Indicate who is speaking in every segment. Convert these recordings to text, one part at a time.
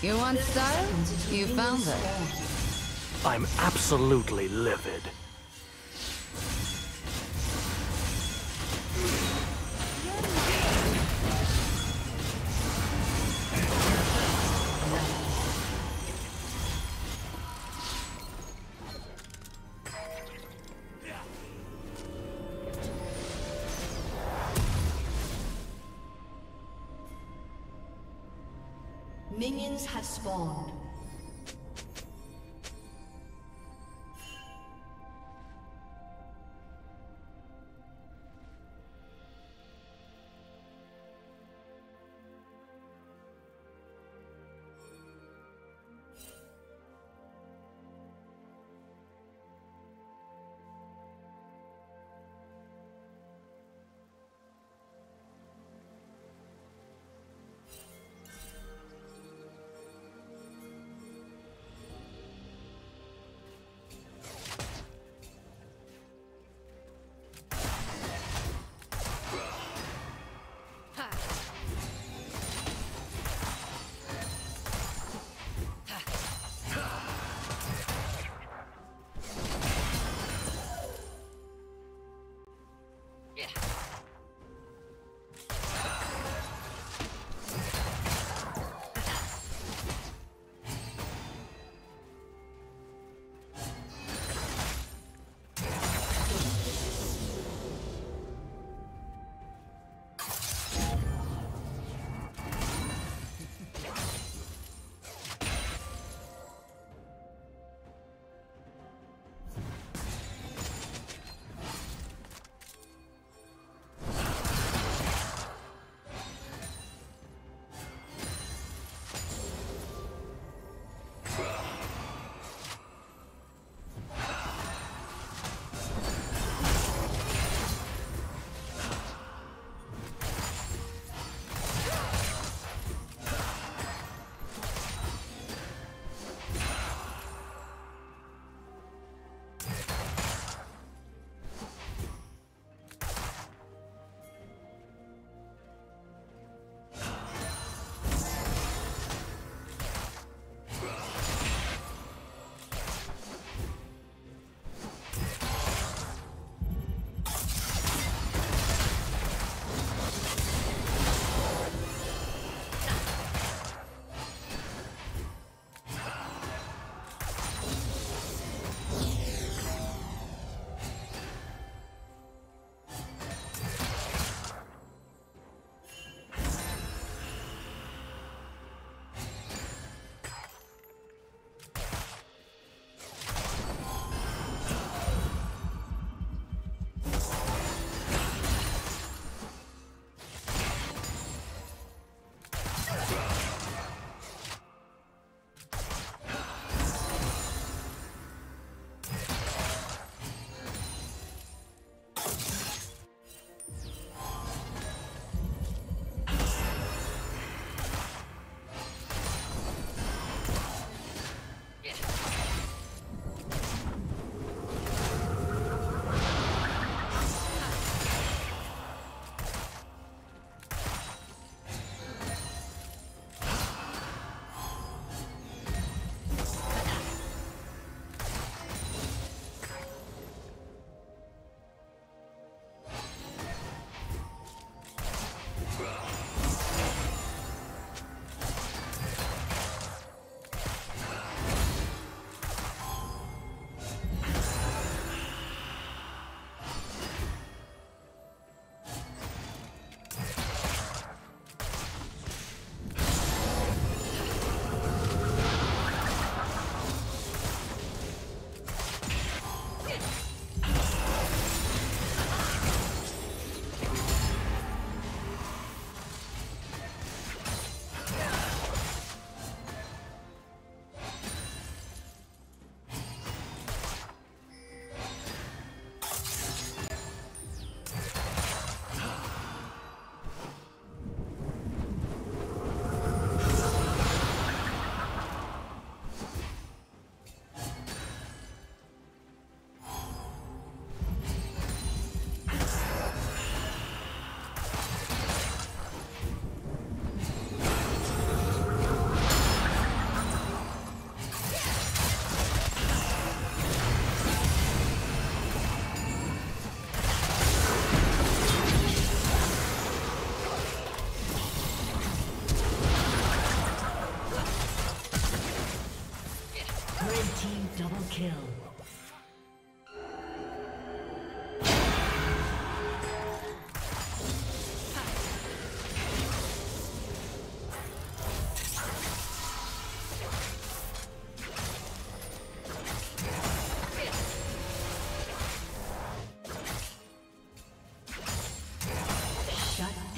Speaker 1: You want style? You found it.
Speaker 2: I'm absolutely livid.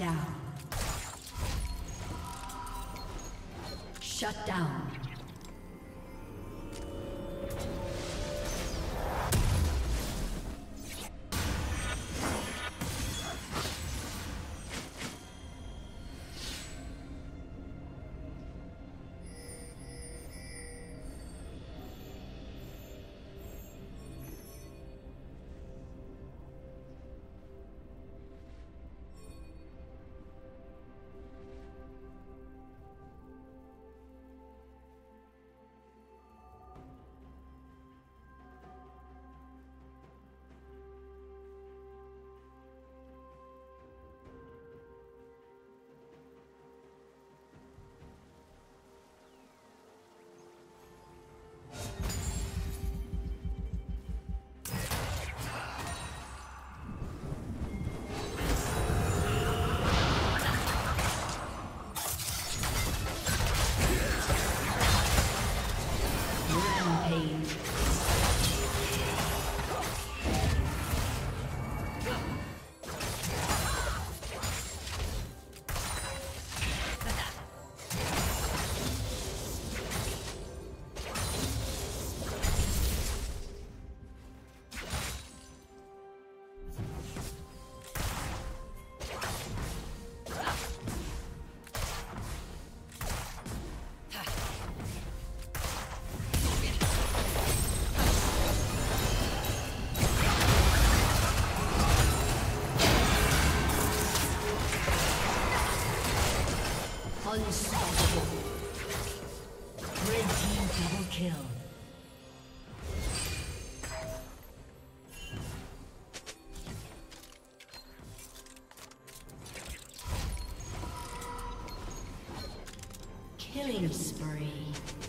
Speaker 3: Down. Shut down. Killing spree.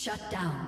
Speaker 3: Shut down.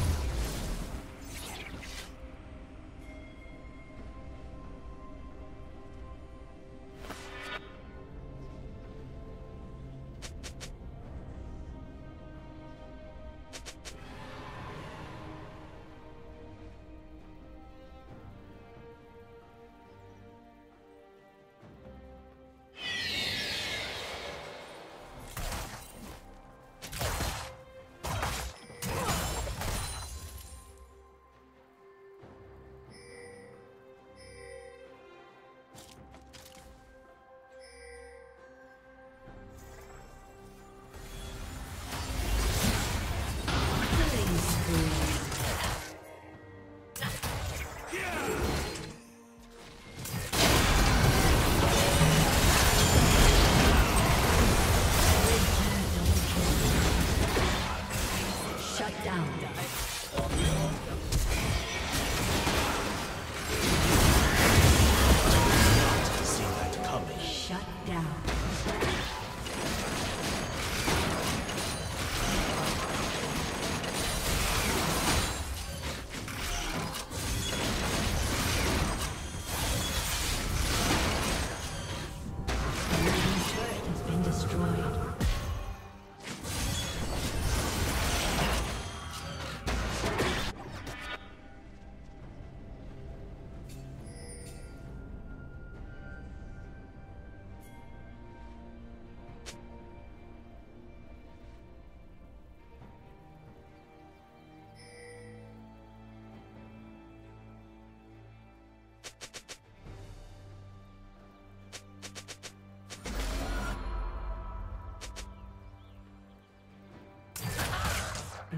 Speaker 3: down.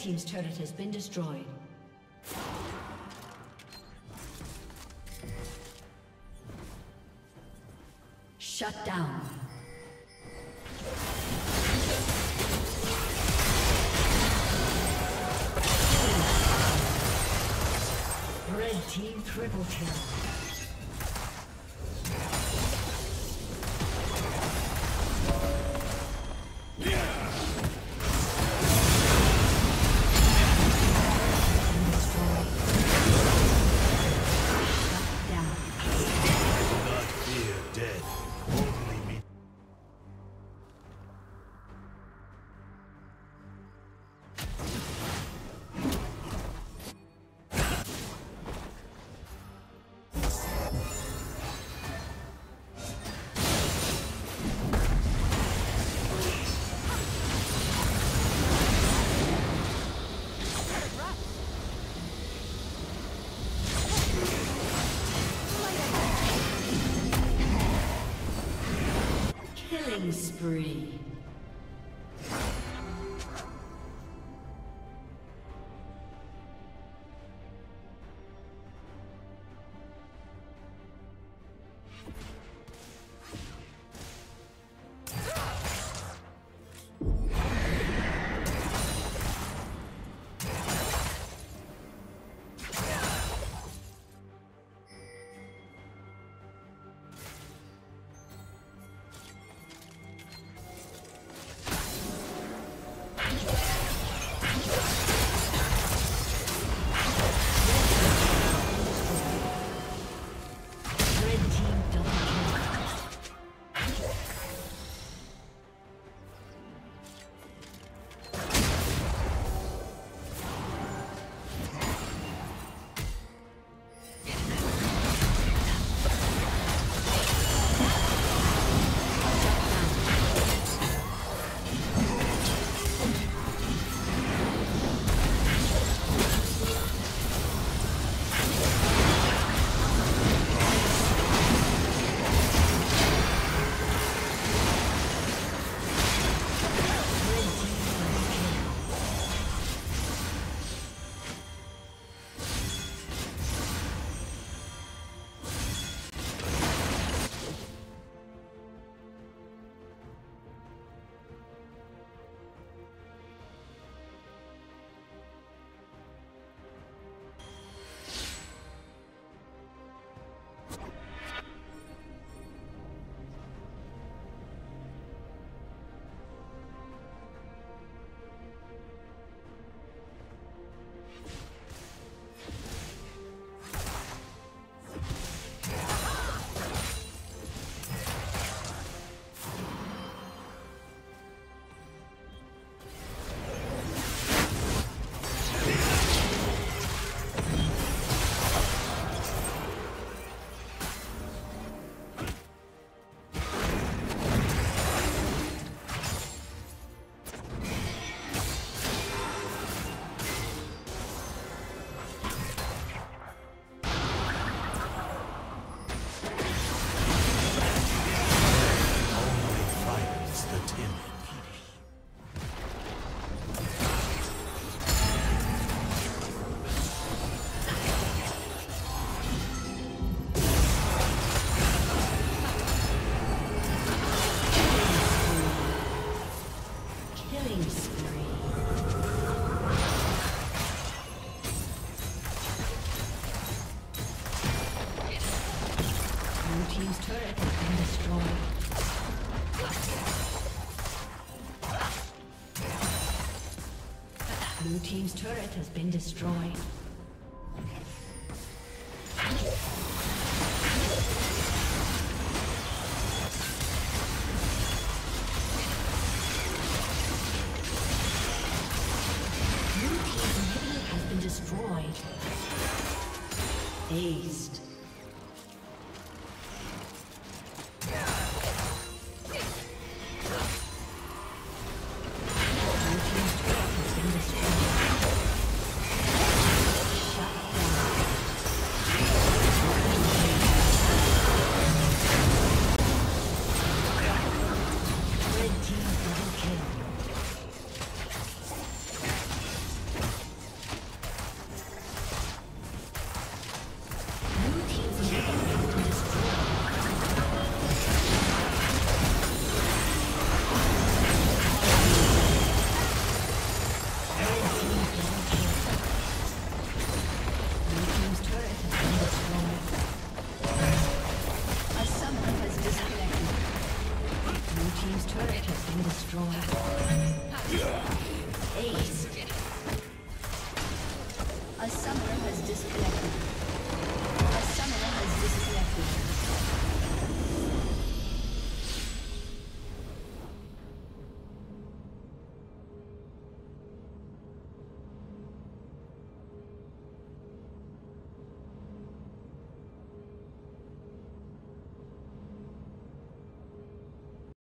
Speaker 3: team's turret has been destroyed. Shut down. Red team triple kill. Spree. Team's turret has been destroyed. Ace.